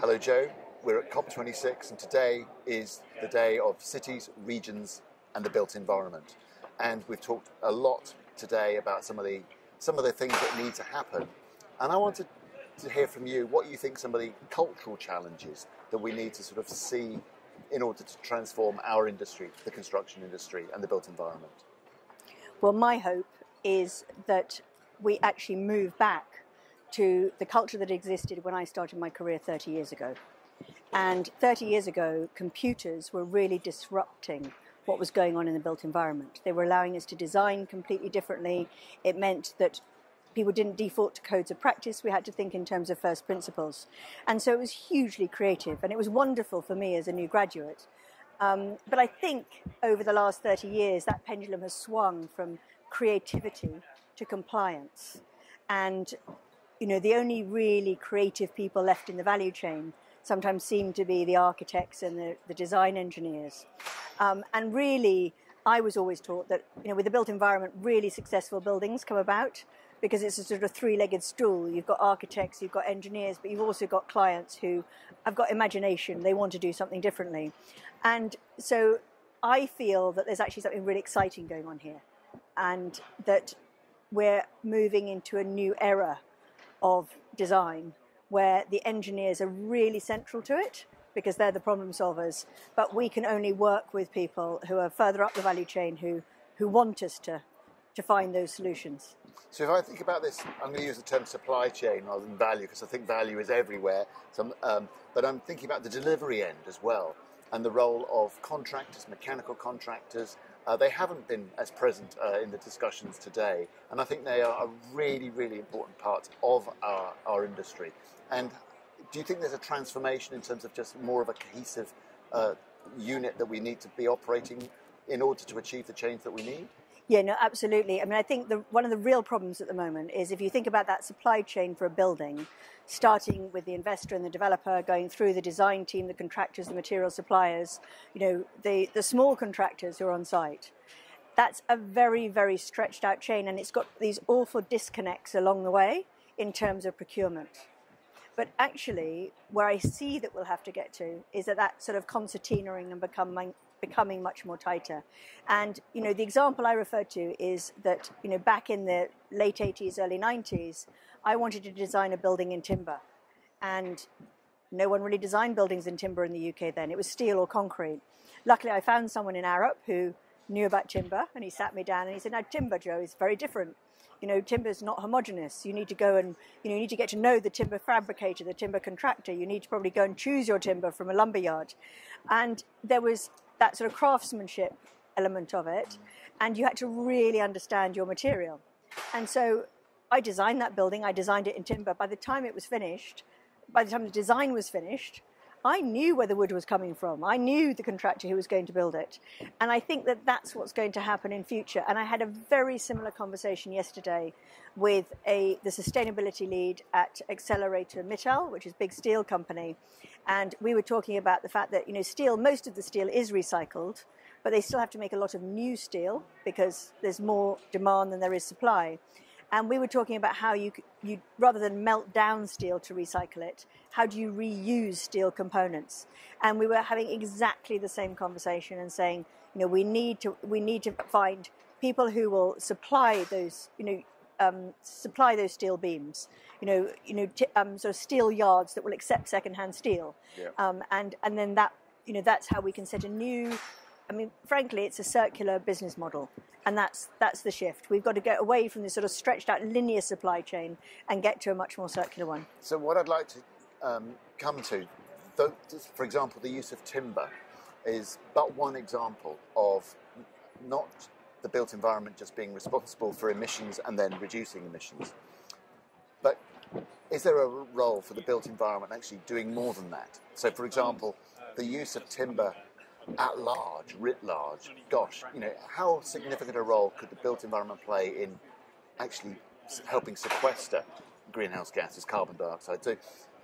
Hello, Jo. We're at COP26, and today is the day of cities, regions, and the built environment. And we've talked a lot today about some of the some of the things that need to happen. And I wanted to hear from you what you think some of the cultural challenges that we need to sort of see in order to transform our industry, the construction industry, and the built environment. Well, my hope is that we actually move back to the culture that existed when I started my career 30 years ago. And 30 years ago, computers were really disrupting what was going on in the built environment. They were allowing us to design completely differently. It meant that people didn't default to codes of practice. We had to think in terms of first principles. And so it was hugely creative, and it was wonderful for me as a new graduate. Um, but I think over the last 30 years, that pendulum has swung from creativity to compliance. And you know, the only really creative people left in the value chain sometimes seem to be the architects and the, the design engineers. Um, and really, I was always taught that, you know, with the built environment, really successful buildings come about because it's a sort of three-legged stool. You've got architects, you've got engineers, but you've also got clients who have got imagination. They want to do something differently. And so I feel that there's actually something really exciting going on here and that we're moving into a new era of design where the engineers are really central to it because they're the problem solvers, but we can only work with people who are further up the value chain who, who want us to, to find those solutions. So if I think about this, I'm going to use the term supply chain rather than value because I think value is everywhere. So um, but I'm thinking about the delivery end as well and the role of contractors, mechanical contractors, uh, they haven't been as present uh, in the discussions today, and I think they are a really, really important part of our, our industry. And do you think there's a transformation in terms of just more of a cohesive uh, unit that we need to be operating in order to achieve the change that we need? Yeah, no, absolutely. I mean, I think the, one of the real problems at the moment is if you think about that supply chain for a building, starting with the investor and the developer, going through the design team, the contractors, the material suppliers, you know, the, the small contractors who are on site. That's a very, very stretched out chain, and it's got these awful disconnects along the way in terms of procurement. But actually, where I see that we'll have to get to is that that sort of concertinaing and becoming becoming much more tighter. And you know, the example I refer to is that you know back in the late 80s, early 90s, I wanted to design a building in timber, and no one really designed buildings in timber in the UK then. It was steel or concrete. Luckily, I found someone in Arup who knew about timber, and he sat me down and he said, "Now, timber, Jo, is very different." you know, timber is not homogenous. You need to go and, you know, you need to get to know the timber fabricator, the timber contractor. You need to probably go and choose your timber from a lumber yard. And there was that sort of craftsmanship element of it, and you had to really understand your material. And so I designed that building, I designed it in timber. By the time it was finished, by the time the design was finished, I knew where the wood was coming from. I knew the contractor who was going to build it. And I think that that's what's going to happen in future. And I had a very similar conversation yesterday with a, the sustainability lead at ArcelorMittal, which is a big steel company. And we were talking about the fact that, you know, steel, most of the steel is recycled, but they still have to make a lot of new steel because there's more demand than there is supply. And we were talking about how you, you, rather than melt down steel to recycle it, how do you reuse steel components? And we were having exactly the same conversation and saying, you know, we need to, we need to find people who will supply those, you know, um, supply those steel beams. You know, you know, t- um, sort of steel yards that will accept secondhand steel, yeah. um, and and then that, you know, that's how we can set a new. I mean, frankly, it's a circular business model, and that's that's the shift. We've got to get away from this sort of stretched out linear supply chain and get to a much more circular one. So, what I'd like to um, come to, for example, the use of timber is but one example of not the built environment just being responsible for emissions and then reducing emissions. But is there a role for the built environment actually doing more than that? So, for example, the use of timber at large, writ large, gosh, you know, how significant a role could the built environment play in actually helping sequester greenhouse gases, carbon dioxide? So,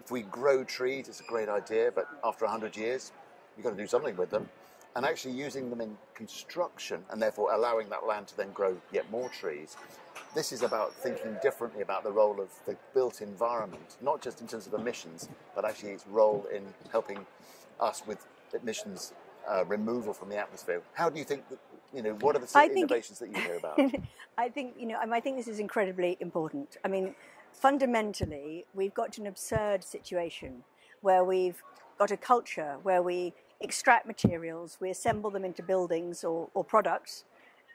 if we grow trees, it's a great idea, but after 100 years, you've got to do something with them and actually using them in construction and therefore allowing that land to then grow yet more trees, this is about thinking differently about the role of the built environment, not just in terms of emissions, but actually its role in helping us with emissions uh, removal from the atmosphere. How do you think that, you know, what are the I think- innovations that you hear about? I think you know. I think this is incredibly important. I mean, fundamentally, we've got to an absurd situation where we've got a culture where we extract materials, we assemble them into buildings or, or products,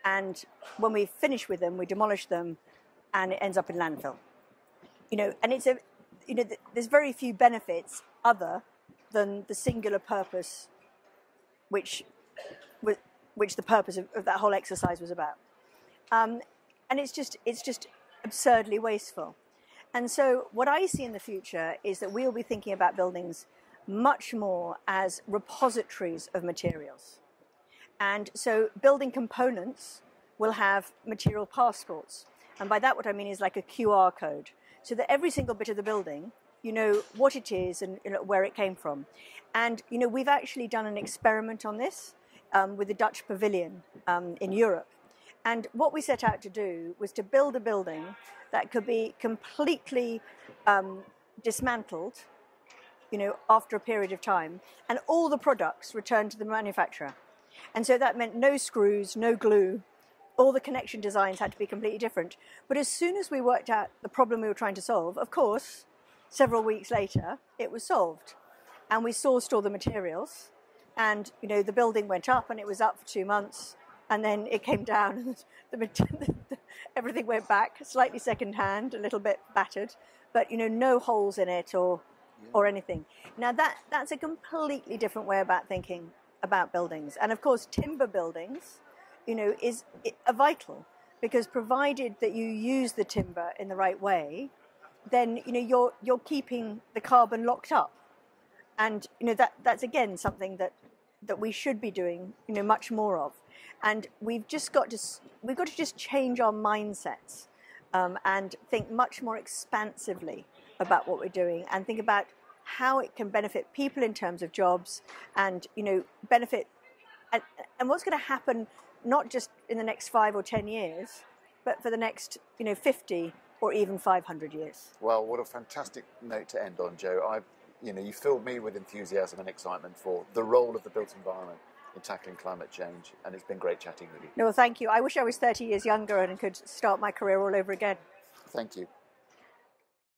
and when we finish with them, we demolish them, and it ends up in landfill. You know, and it's a, you know, th- there's very few benefits other than the singular purpose, which, which the purpose of, of that whole exercise was about um, and it's just it's just absurdly wasteful. And so, what I see in the future is that we will be thinking about buildings much more as repositories of materials. And so, building components will have material passports. And by that, what I mean is like a QR code, so that every single bit of the building, you know what it is and you know, where it came from. And you know, we've actually done an experiment on this um, with the Dutch Pavilion um, in Europe. And what we set out to do was to build a building that could be completely um, dismantled, you know, after a period of time, and all the products returned to the manufacturer. And so that meant no screws, no glue. All the connection designs had to be completely different. But as soon as we worked out the problem we were trying to solve, of course, several weeks later, it was solved. And we sourced all the materials, and you know the building went up, and it was up for two months, and then it came down, and the, mat- everything went back, slightly second-hand, a little bit battered, but you know no holes in it or or anything. Now that that's a completely different way about thinking about buildings, and of course timber buildings, you know, is i- are vital because provided that you use the timber in the right way, then you know you're you're keeping the carbon locked up, and you know that that's again something that that we should be doing you know much more of, and we've just got to we've got to just change our mindsets um, and think much more expansively about what we're doing and think about how it can benefit people in terms of jobs and you know benefit and, and what's going to happen not just in the next five or ten years but for the next you know 50 or even 500 years Well, what a fantastic note to end on, Jo. I, you know, you filled me with enthusiasm and excitement for the role of the built environment in tackling climate change, and it's been great chatting with you. no well thank you i wish i was 30 years younger and could start my career all over again Thank you.